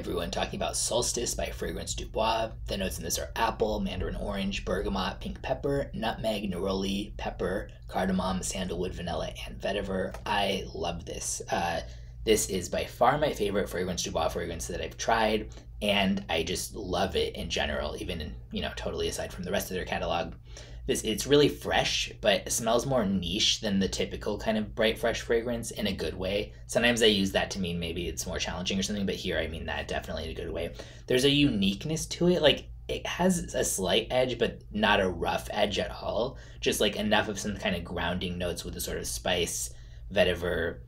everyone talking about Solstis by Fragrance Du Bois. The notes in this are apple, mandarin orange, bergamot, pink pepper, nutmeg, neroli, pepper, cardamom, sandalwood, vanilla, and vetiver. I love this. Uh, this is by far my favorite Fragrance Du Bois fragrance that I've tried, and I just love it in general, even, in, you know, totally aside from the rest of their catalog this it's really fresh but it smells more niche than the typical kind of bright fresh fragrance in a good way. Sometimes i use that to mean maybe it's more challenging or something but here i mean that definitely in a good way. There's a uniqueness to it. Like it has a slight edge but not a rough edge at all. Just like enough of some kind of grounding notes with a sort of spice vetiver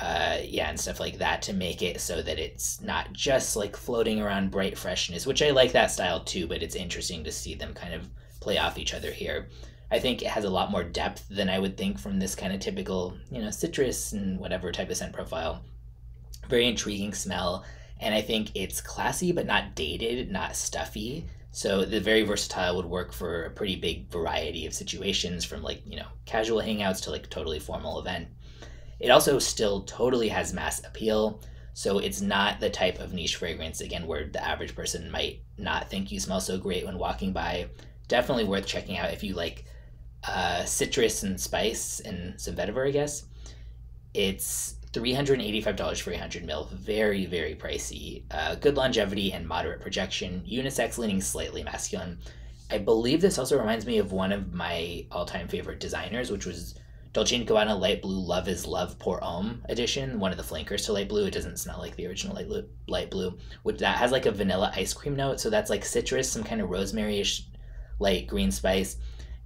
uh, yeah, and stuff like that to make it so that it's not just like floating around bright freshness, which I like that style too, but it's interesting to see them kind of play off each other here. I think it has a lot more depth than I would think from this kind of typical, you know, citrus and whatever type of scent profile. Very intriguing smell, and I think it's classy but not dated, not stuffy. So the very versatile would work for a pretty big variety of situations, from like you know casual hangouts to like totally formal event. It also still totally has mass appeal. So it's not the type of niche fragrance again where the average person might not think you smell so great when walking by definitely worth checking out if you like uh, citrus and spice and some vetiver, I guess. It's $385 for 100 mil. Very, very pricey. Uh, good longevity and moderate projection. Unisex leaning slightly masculine. I believe this also reminds me of one of my all time favorite designers, which was Dolce & Gabbana Light Blue Love is Love Pour Homme edition, one of the flankers to Light Blue. It doesn't smell like the original Light Blue, Light Blue, which that has like a vanilla ice cream note. So that's like citrus, some kind of rosemary-ish like green spice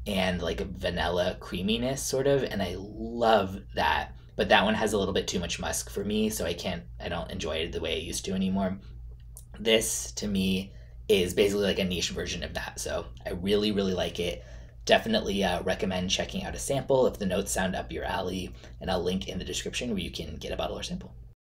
and like a vanilla creaminess sort of and i love that. But that one has a little bit too much musk for me so i can't i don't enjoy it the way i used to anymore. This to me is basically like a niche version of that so i really really like it. Definitely uh, recommend checking out a sample. If the notes sound up your alley and i'll link in the description where you can get a bottle or sample